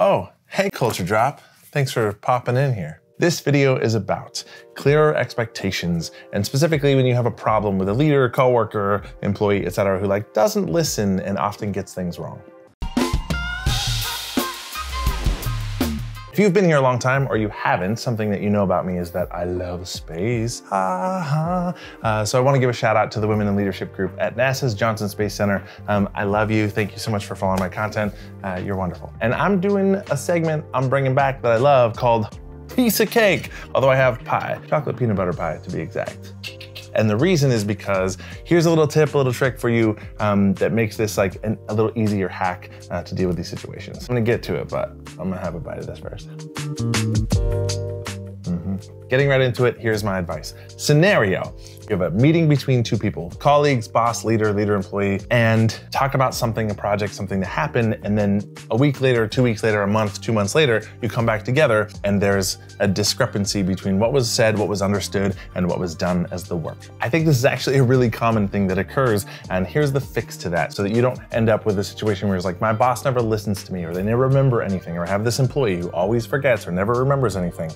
Oh, hey, Culture Drop. Thanks for popping in here. This video is about clearer expectations, and specifically when you have a problem with a leader, coworker, employee, etc., who like doesn't listen and often gets things wrong. If you've been here a long time or you haven't, something that you know about me is that I love space. Ha, ha. Uh, so I want to give a shout out to the Women in Leadership Group at NASA's Johnson Space Center. Um, I love you. Thank you so much for following my content. Uh, you're wonderful. And I'm doing a segment I'm bringing back that I love called Piece of Cake, although I have pie, chocolate peanut butter pie to be exact. And the reason is because here's a little tip, a little trick for you um, that makes this like an, a little easier hack uh, to deal with these situations. I'm gonna get to it, but I'm gonna have a bite of this first. Getting right into it, here's my advice. Scenario you have a meeting between two people, colleagues, boss, leader, leader, employee, and talk about something, a project, something that happened. And then a week later, two weeks later, a month, two months later, you come back together and there's a discrepancy between what was said, what was understood, and what was done as the work. I think this is actually a really common thing that occurs. And here's the fix to that so that you don't end up with a situation where it's like, my boss never listens to me, or they never remember anything, or I have this employee who always forgets or never remembers anything.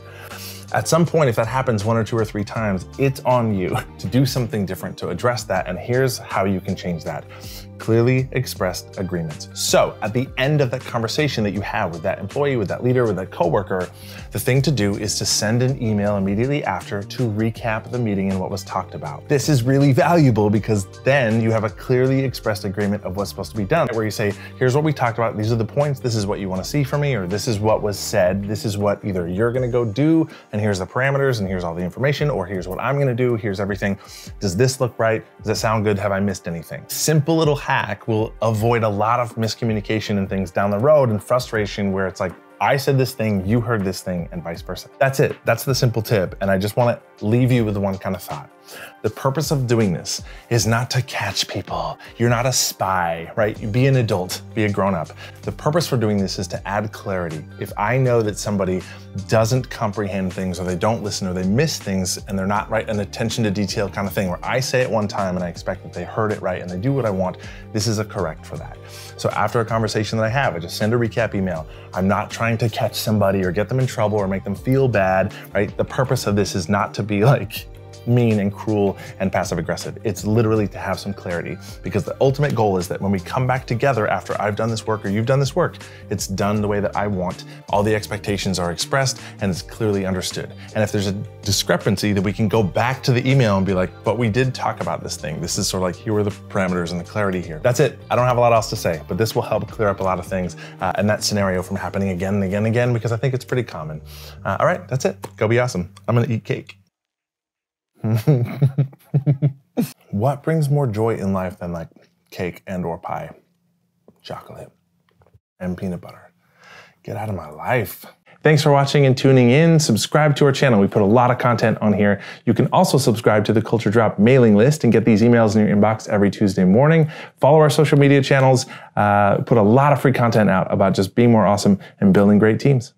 At some point, if that happens one or two or three times, it's on you to do something different to address that. And here's how you can change that clearly expressed agreements. So at the end of that conversation that you have with that employee, with that leader, with that coworker, the thing to do is to send an email immediately after to recap the meeting and what was talked about. This is really valuable because then you have a clearly expressed agreement of what's supposed to be done, where you say, here's what we talked about, these are the points, this is what you want to see from me, or this is what was said, this is what either you're going to go do, and here's the parameters, and here's all the information, or here's what I'm going to do, here's everything. Does this look right? Does it sound good? Have I missed anything? Simple little hack will avoid a lot of miscommunication and things down the road and frustration where it's like, I said this thing, you heard this thing, and vice versa. That's it. That's the simple tip. And I just want to leave you with one kind of thought. The purpose of doing this is not to catch people. You're not a spy, right? Be an adult, be a grown up. The purpose for doing this is to add clarity. If I know that somebody doesn't comprehend things or they don't listen or they miss things and they're not right, an attention to detail kind of thing where I say it one time and I expect that they heard it right and they do what I want, this is a correct for that. So after a conversation that I have, I just send a recap email. I'm not trying to catch somebody or get them in trouble or make them feel bad, right? The purpose of this is not to be like, mean and cruel and passive aggressive. It's literally to have some clarity because the ultimate goal is that when we come back together after I've done this work or you've done this work, it's done the way that I want. All the expectations are expressed and it's clearly understood. And if there's a discrepancy that we can go back to the email and be like, but we did talk about this thing. This is sort of like, here are the parameters and the clarity here. That's it. I don't have a lot else to say, but this will help clear up a lot of things uh, and that scenario from happening again and again and again because I think it's pretty common. Uh, all right, that's it. Go be awesome. I'm gonna eat cake. what brings more joy in life than like cake and or pie? Chocolate and peanut butter. Get out of my life. Thanks for watching and tuning in. Subscribe to our channel. We put a lot of content on here. You can also subscribe to the Culture Drop mailing list and get these emails in your inbox every Tuesday morning. Follow our social media channels. Uh, put a lot of free content out about just being more awesome and building great teams.